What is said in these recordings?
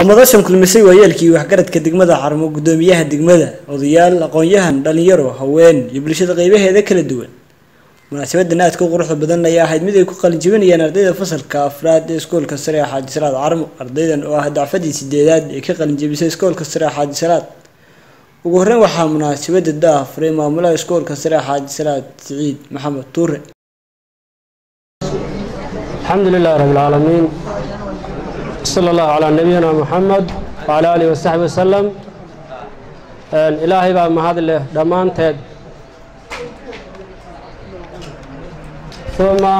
qamadasan kulmisay waayeelkii waxgaradka degmada carmo gudoomiyaha degmada odayaal aqoon-yahan dhalinyaro haween iyo bulshada qeybaheeda kala duwan. Munaasabadan aadka u quruxda badan ayaa ahayd mid ay ku qalinjibinayaan ardayda fasalka afraad ee iskoolka sare xaaji salaad carmo ardaydan oo ah dacfadii sideedaad ee ka qalinjibisay iskoolka sare xaaji salaad. Ugu horreyn waxaa munaasabada daafuray maamulaha iskoolka sare xaaji salaad siciid maxamed tuure. Alxamdu lilahi rabbilcaalamiin sala allahu calaa nabiyina muxamed wacala aalihi wasaxbi wasalam ilaahay baa mahad leh dhammaanteed. Uma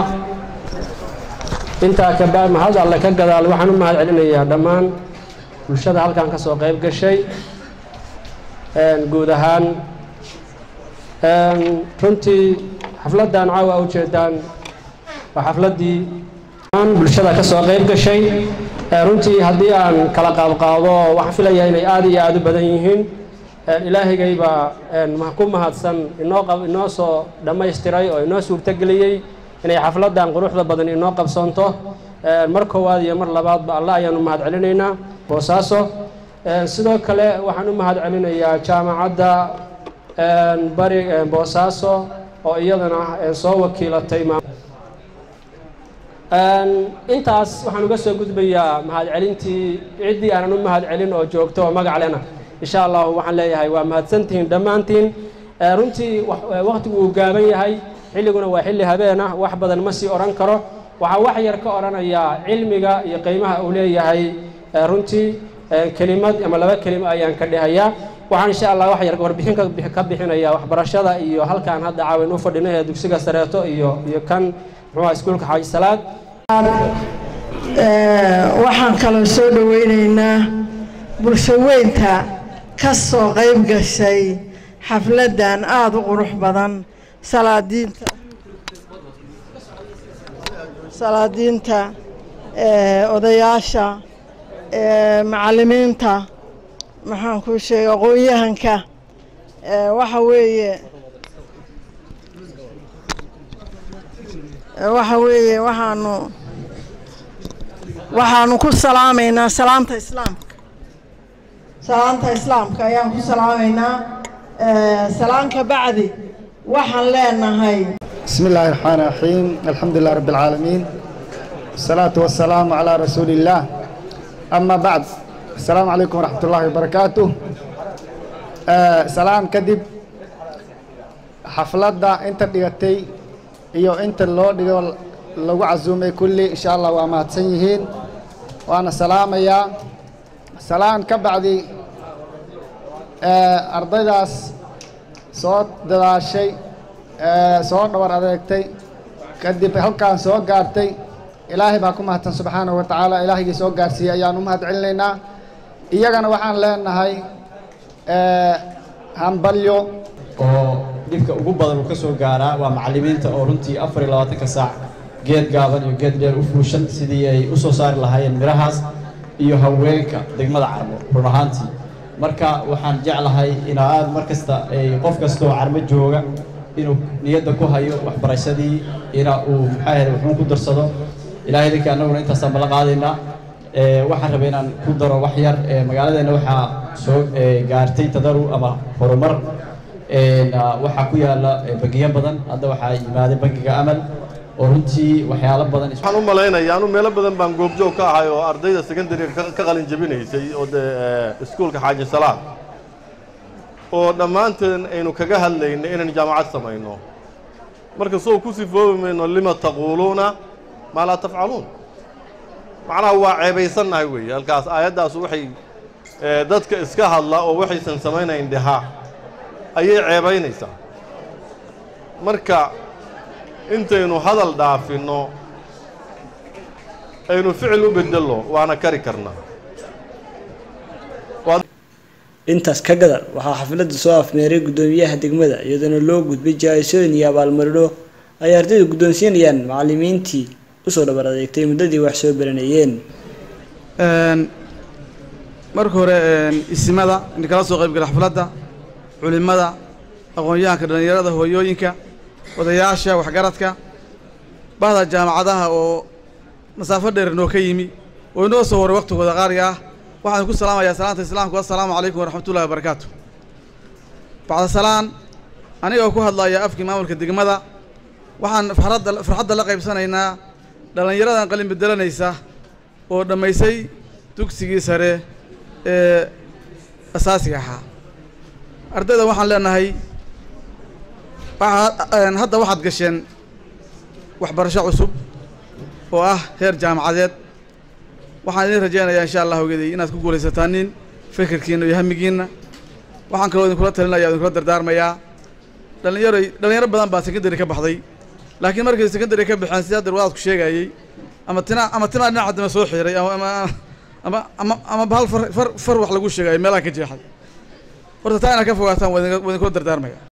intaa kaba mahad alle ka gadaal waxaan u mahad celinayaa dhammaan bulshada halkan ka soo qayb gashay. Guud ahaan runtii xafladdan caawa ujeeddaan waa xafladdii bulshada ka soo qayb gashay runtii haddii aan kala qaadqaado waxaan filayaa inay aada iyo aada u badan yihiin ilaahigay baa ku mahadsan inoo soo dhammaystiray oo inoo suurtogeliyey inay xafladan quruxda badan inoo qabsoonto mar koowaad iyo mar labaadba allah ayaan u mahad celinaynaa boosaaso sidoo kale waxaan u mahad celinayaa jaamacadda bari boosaaso oo iyadana soo wakiilatay intaas waxaan uga soo gudbayaa mahadcelintii ciddii aanan u mahad celin oo joogto oo magac lena insha allahu waxaan leeyahay waa mahadsantihiin dhammaantiin. Runtii waqtigu uu gaaban yahay. Xilliguna waa xilli habeen ah wax badan ma sii odhan karo. Waxaa wax yar ka odhanayaa cilmiga iyo qiimaha uu leeyahay. Runtii kelimad ama laba kelimo ayaan ka dhehayaa waxaan insha allah wax yar warbixin ka bixinayaa waxbarashada iyo halkaan hadda caawin u fadhino ee dugsiga sareeto iyo iyo kan muxuuha iskuulka salaad. Waxaan kaloo soo dhaweyneynaa bulsho weynta ka soo qayb gashay xafladdan aada u qurux badan. Salaadiinta salaadiinta odayaasha macallimiinta maxaan kuu sheegay aqoon-yahanka waxa weeye waxa weeye waxaanu waxaanu ku salaamaynaa salaamta islaamka. Salaamta islaamka ayaan ku salaamaynaa eh, salaan ka bacdi. Waxaan leenahay bismi illaahi raxmaan raxiim alxamdu lilah rabbi alcaalamiin wasalaatu wasalaamu calaa rasuuli illaah ama bacd asalaamu calaykum waraxmat ullaahi wabarakaatu eh, salaan kadib xafladda inta dhigatay iyo inta loo dhigo lagu casuumay kulli insha allah waa mahadsan yihiin. Waana salaamayaa salaan ka bacdi ardaydaas soo dadaashay soo dhabar adeegtay kadib halkaan soo gaartay. Ilaahay baa ku mahadsan subxaanahu wa tacaala. Ilaahigii soo gaarsiiyey ayaan u mahad celinaynaa. Iyagana waxaan leenahay hambalyo. Oo dhibka ugu badan uu ka soo gaaraa waa macallimiinta oo runtii afar iyo labaatanka saac geed gaaban iyo geed dheer u fuushan sidii ay u soo saari lahaayeen mirahaas iyo haweenka degmada carmo run ahaantii. Marka waxaan jeclahay inaa aad mar kasta ay qof kastaoo carmo jooga inuu niyadda ku hayo waxbarashadii ina uu maxaa yahay wuxuun ku darsado. Ilaahay idinka annaguna intaasaan bala qaadaynaa waxaan rabay inaan ku daro wax yar magaaladeenna waxaa soo gaartay tadaru ama horumar waxaa ku yaalla bangiyo badan. Hadda waxaa yimaaday bangiga amal oo runtii waxyaalo badan waxaan u malaynayaa anu meelo badan baan goobjoog ka ahay oo ardayda secondary ka qalin oo dee iskuulka xaaji salaad oo dhammaanteen aynu kaga hadlaynay inaynu jaamacad samayno. Marka soo ku sifoobi mayno lima taquuluuna maa laa tafcaluun. Macnaha waa ceebaysannahay weeye halkaas aayaddaas waxay dadka iska hadla oo waxaysan samaynayn dhahaa ayay ceebaynaysaa. Marka intaynu hadal dhaafinno aynu ficil u bedello waana kari karnaa. Intaas ka gadal waxaa xafladda soo afmeeray guddoomiyaha degmada iyadoona loo gudbay jaa-isooyin iyo abaalmarino ay ardayda guddoonsiinayaan macallimiintii u soo dhabar adeegtay muddadii wax soo baranayeen. Marka hore isimada in kala soo qayb gala xafladda culimada aqoon-yahanka dhallinyarada hooyooyinka odayaasha waxgaradka bahda jaamacadaha oo masaafo dheer inoo ka yimi oo inoo soo waray waqtigooda qaaliga ah. Waxaan ku salaamayaa salaanta islaamku. Assalaamu calaykum waraxmatullahi wabarakaatu bacda salaan anigoo ku hadlaya afkii maamulka degmada waxaan farxadda farxadda la qaybsanaynaa dhallinyaradan qalin bedelanaysa oo dhammaysay dugsigii sare ee asaasiga ahaa ardayda waxaan leenahay hadda waxaad gasheen waxbarasho cusub oo ah heer jaamacadeed. Waxaan idin rajaynayaa insha allah ogeday inaad ku guulaysataanin fikirkiina iyo hamigiinna waxaan kaloo idinkula talinaya o idinkula dardaarmayaa. Dhallinyaro dhallinyaro badan baa secondary ka baxday. Laakiin markay secondary ka baxeen sida hadda wadaadku sheegayey. Ama tina ama tinaa dhinaca dambe soo xiiray ama ama ama ama bahal far far far wax lagu sheegayo meelaha ka jeexay horta taa inaad ka fogaataan waa dardaarmaya